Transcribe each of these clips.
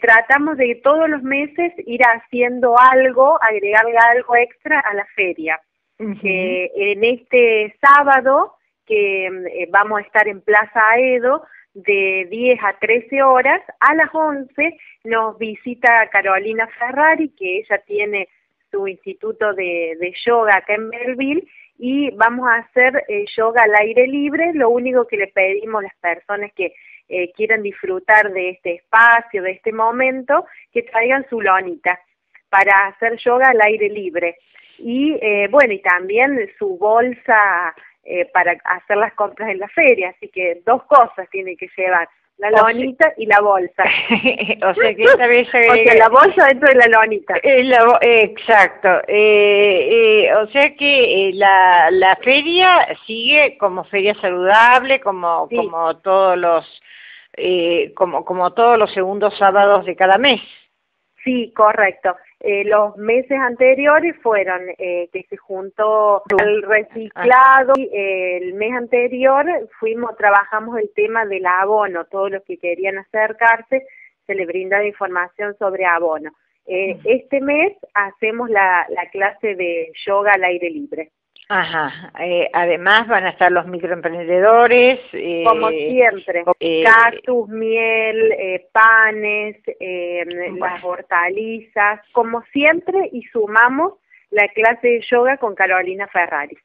tratamos de todos los meses ir haciendo algo, agregarle algo extra a la feria. en este sábado, que eh, vamos a estar en Plaza Aedo, de 10 a 13 horas, a las 11 nos visita Carolina Ferrari, que ella tiene su instituto de, yoga acá en Melville, y vamos a hacer eh, yoga al aire libre. Lo único que le pedimos a las personas que eh, quieran disfrutar de este espacio, de este momento, que traigan su lonita para hacer yoga al aire libre. Y eh, bueno, y también su bolsa eh, para hacer las compras en la feria, así que dos cosas tiene que llevar, la lonita y la bolsa. o sea que esta vez o la bolsa dentro de la lonita. exacto. Eh, o sea que la, la feria sigue como feria saludable, como como todos los eh, como, como todos los segundos sábados de cada mes. Sí, correcto. Eh, los meses anteriores fueron eh, que se juntó el reciclado. Y, el mes anterior fuimos, trabajamos el tema del abono. Todos los que querían acercarse se les brinda información sobre abono. Este mes hacemos la, la clase de yoga al aire libre. Ajá. Eh, además van a estar los microemprendedores. Eh, Como siempre. Eh, cactus, miel, eh, panes, las hortalizas. Como siempre y sumamos la clase de yoga con Carolina Ferrari.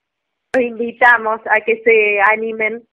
Los invitamos a que se animen